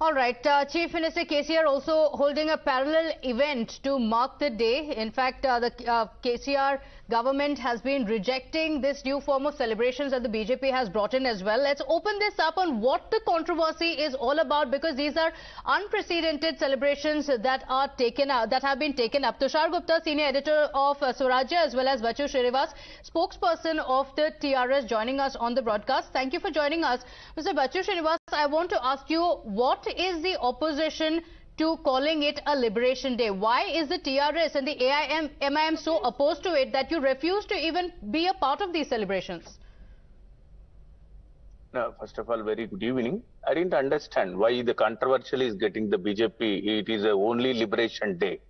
All right. Uh, Chief Minister KCR also holding a parallel event to mark the day. In fact, uh, the uh, KCR government has been rejecting this new form of celebrations that the BJP has brought in as well. Let's open this up on what the controversy is all about because these are unprecedented celebrations that are taken that have been taken up. Tushar Gupta, senior editor of uh, as well as Vachu Srinivas, spokesperson of the TRS joining us on the broadcast. Thank you for joining us. Mr. Vachu Srinivas, I want to ask you what is the opposition to calling it a Liberation Day? Why is the TRS and the AIM, MIM so opposed to it that you refuse to even be a part of these celebrations? No, first of all, very good evening. I didn't understand why the controversial is getting the BJP. It is a only Liberation Day.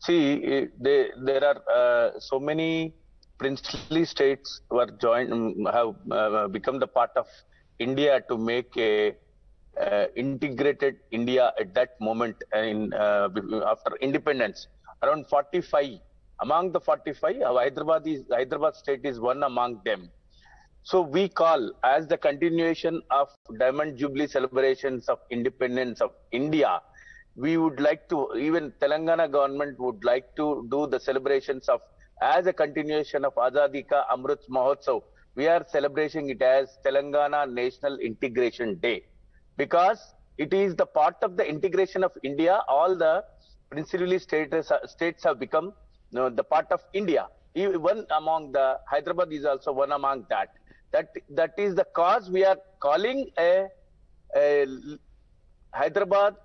See, they, there are uh, so many princely states who are joined, have uh, become the part of India to make a uh, integrated India at that moment in uh, after independence. Around 45 among the 45, Hyderabad is Hyderabad state is one among them. So we call as the continuation of Diamond Jubilee celebrations of independence of India. We would like to even Telangana government would like to do the celebrations of as a continuation of Azadi Ka Amrit Mahotsav. We are celebrating it as Telangana National Integration Day because it is the part of the integration of India. All the princely states, states have become you know, the part of India. One among the Hyderabad is also one among that. That that is the cause we are calling a, a Hyderabad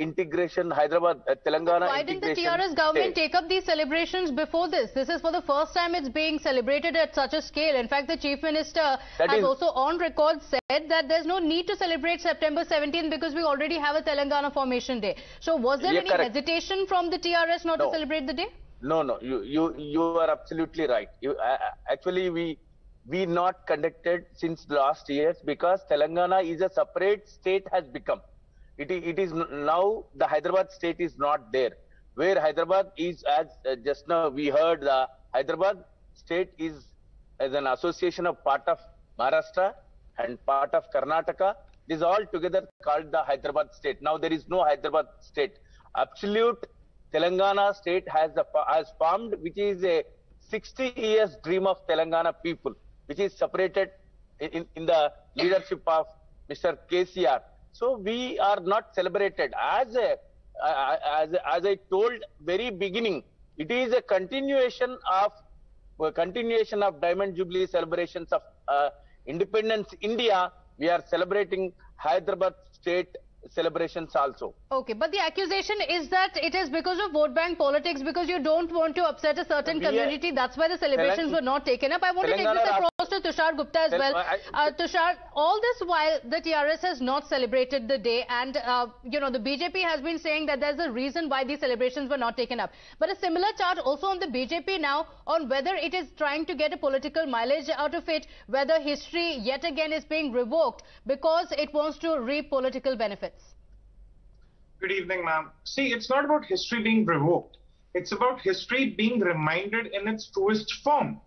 integration, Hyderabad, uh, Telangana Why didn't the TRS government take up these celebrations before this? This is for the first time it's being celebrated at such a scale. In fact, the Chief Minister that has is, also on record said that there's no need to celebrate September 17th because we already have a Telangana Formation Day. So was there yeah, any correct. hesitation from the TRS not no. to celebrate the day? No, no, you, you, you are absolutely right. You, uh, actually, we we not conducted since last years because Telangana is a separate state has become. It, it is now the Hyderabad state is not there. Where Hyderabad is, as uh, just now we heard, the Hyderabad state is as an association of part of Maharashtra and part of Karnataka. This is all together called the Hyderabad state. Now there is no Hyderabad state. Absolute Telangana state has, has formed, which is a 60 years dream of Telangana people, which is separated in, in the leadership of Mr. KCR. So we are not celebrated as a, as, as I told very beginning, it is a continuation of a continuation of Diamond Jubilee celebrations of uh, Independence India. We are celebrating Hyderabad State celebrations also. Okay, but the accusation is that it is because of vote bank politics, because you don't want to upset a certain we community. That's why the celebrations were not taken up. I want to take this across to Tushar Gupta as well. Uh, Tushar, all this while the TRS has not celebrated the day and, uh, you know, the BJP has been saying that there's a reason why these celebrations were not taken up. But a similar charge also on the BJP now on whether it is trying to get a political mileage out of it, whether history yet again is being revoked because it wants to reap political benefits. Good evening, ma'am. See, it's not about history being revoked. It's about history being reminded in its truest form.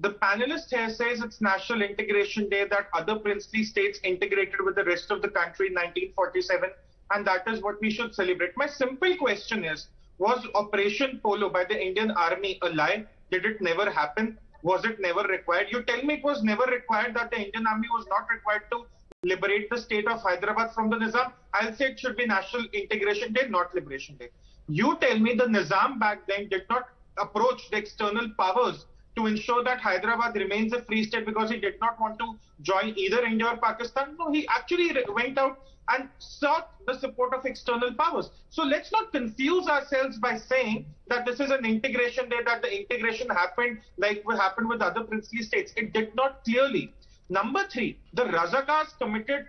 The panelist here says it's National Integration Day that other princely states integrated with the rest of the country in 1947, and that is what we should celebrate. My simple question is, was Operation Polo by the Indian Army a lie? Did it never happen? Was it never required? You tell me it was never required that the Indian Army was not required to liberate the state of Hyderabad from the Nizam, I'll say it should be National Integration Day, not Liberation Day. You tell me the Nizam back then did not approach the external powers to ensure that Hyderabad remains a free state because he did not want to join either India or Pakistan. No, he actually went out and sought the support of external powers. So let's not confuse ourselves by saying that this is an integration day, that the integration happened like what happened with other princely states. It did not clearly. Number three, the Razakars committed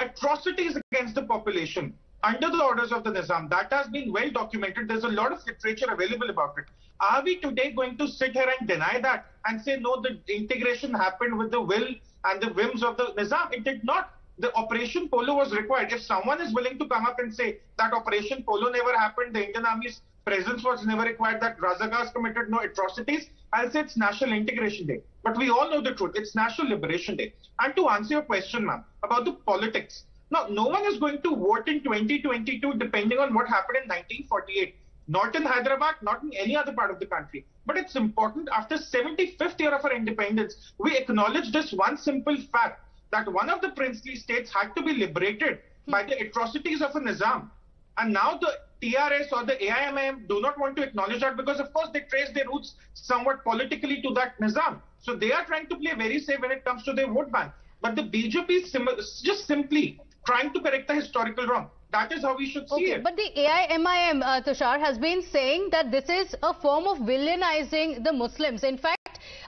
atrocities against the population under the orders of the Nizam. That has been well documented. There's a lot of literature available about it. Are we today going to sit here and deny that and say, no, the integration happened with the will and the whims of the Nizam? It did not. The Operation Polo was required. If someone is willing to come up and say that Operation Polo never happened, the Indian Army's presence was never required, that Razakars committed no atrocities, I'll say it's National Integration Day. But we all know the truth. It's National Liberation Day. And to answer your question, ma'am, about the politics, Now, no one is going to vote in 2022 depending on what happened in 1948. Not in Hyderabad, not in any other part of the country. But it's important after 75th year of our independence, we acknowledge this one simple fact that one of the princely states had to be liberated by the atrocities of a Nizam. And now the TRS or the AIMIM do not want to acknowledge that because, of course, they trace their roots somewhat politically to that Nizam. So they are trying to play very safe when it comes to their vote bank. But the BJP sim just simply trying to correct the historical wrong. That is how we should see okay, it. But the AIMIM, uh, Tushar, has been saying that this is a form of villainizing the Muslims. In fact,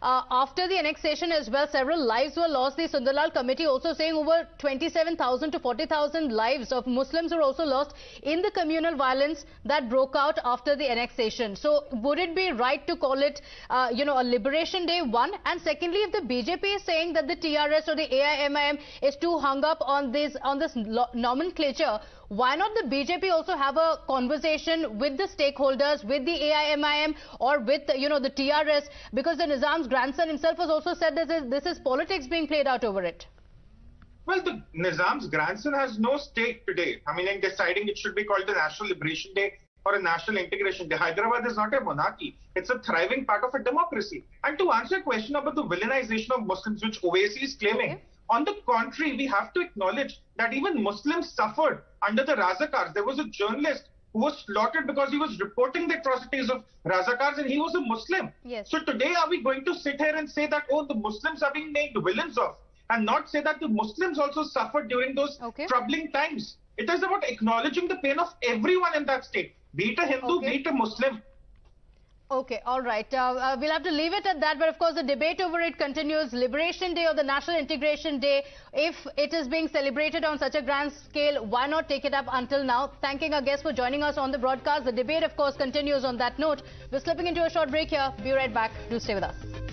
uh, after the annexation as well, several lives were lost. The Sundarlal committee also saying over 27,000 to 40,000 lives of Muslims were also lost in the communal violence that broke out after the annexation. So would it be right to call it, uh, you know, a liberation day, one? And secondly, if the BJP is saying that the TRS or the AIMIM is too hung up on this, on this nomenclature, why not the BJP also have a conversation with the stakeholders, with the AIMIM or with, you know, the TRS? Because the Nizam's grandson himself has also said this, this is politics being played out over it. Well, the Nizam's grandson has no stake today. I mean, in deciding it should be called the National Liberation Day or a national integration day. Hyderabad is not a monarchy. It's a thriving part of a democracy. And to answer a question about the villainization of Muslims, which Owaisi is claiming, okay. On the contrary, we have to acknowledge that even Muslims suffered under the Razakars. There was a journalist who was slaughtered because he was reporting the atrocities of Razakars and he was a Muslim. Yes. So today are we going to sit here and say that, oh, the Muslims are being made villains of and not say that the Muslims also suffered during those okay. troubling times. It is about acknowledging the pain of everyone in that state, be it a Hindu, okay. be it a Muslim. Okay, all right. Uh, uh, we'll have to leave it at that. But of course, the debate over it continues. Liberation Day or the National Integration Day, if it is being celebrated on such a grand scale, why not take it up until now? Thanking our guests for joining us on the broadcast. The debate, of course, continues on that note. We're slipping into a short break here. Be right back. Do stay with us.